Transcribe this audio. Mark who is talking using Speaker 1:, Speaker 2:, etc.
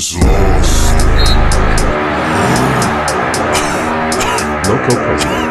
Speaker 1: was lost.
Speaker 2: Local President.